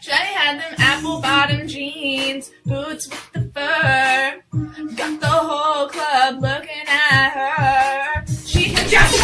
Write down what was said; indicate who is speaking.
Speaker 1: Jenny had them apple bottom jeans, boots with the fur. Got the whole club looking at her. She had just.